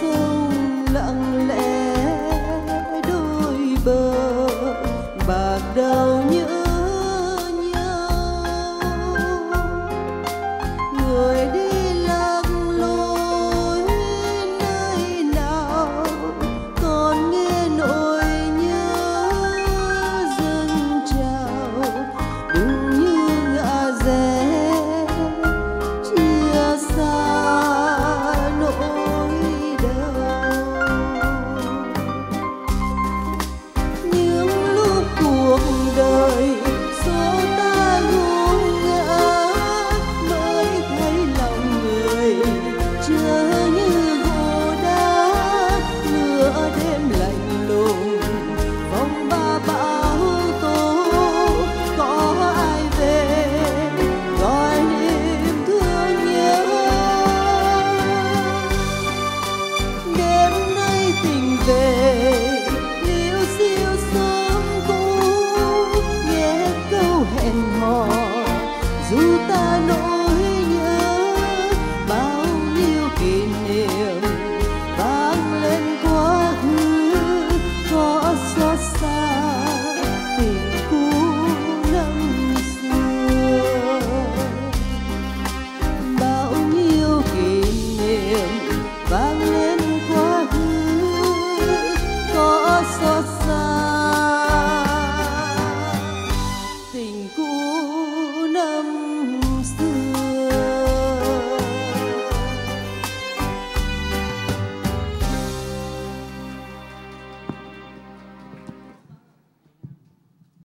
dòng